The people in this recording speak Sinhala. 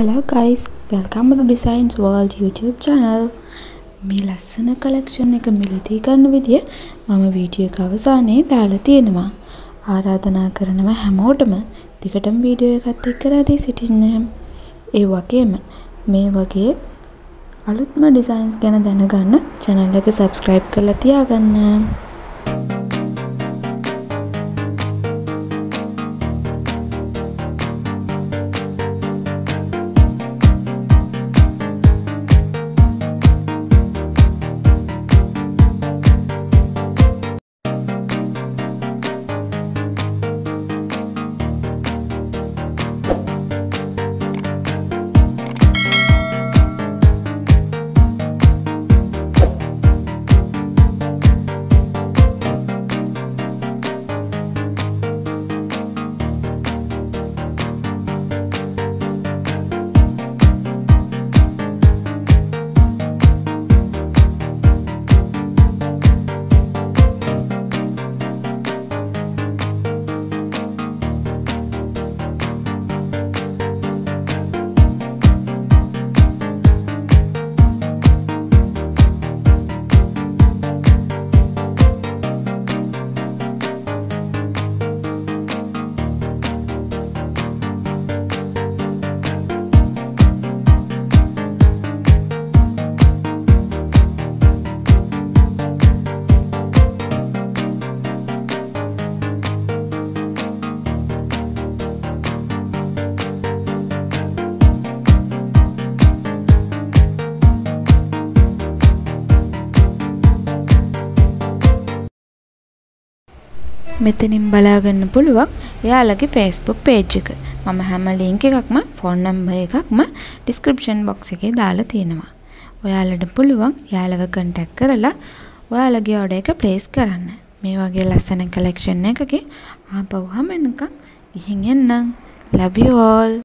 hello guys welcome to designs world youtube channel. මේ ලස්සන කලෙක්ෂන් එක මිලදී ගන්න විදිය මම වීඩියෝ එක අවසානයේ දාලා තියෙනවා. ආරාධනා කරනවා හැමෝටම දිගටම වීඩියෝ එකත් එක්ක රැඳී සිටින්න. ඒ වගේම මේ වගේ අලුත්ම ඩිසයින්ස් ගැන දැනගන්න channel එක subscribe කරලා තියාගන්න. මෙතනින් බලාගන්න පුළුවන් එයාලගේ ෆේස්බුක් පේජ් එක. මම හැම ලින්ක් එකක්ම ෆෝන් නම්බර් එකක්ම ඩිස්ක්‍රිප්ෂන් බොක්ස් එකේ දාලා තියෙනවා. ඔයාලට පුළුවන් යාළුව කන්ටැක්ට් කරලා ඔයාලගේ ඕඩර් එක ප්ලේස් කරන්න. මේ වගේ ලස්සන කලෙක්ෂන් එකකගේ ආපහු හැම එනකම් ගිහින් එන්නම්. love you all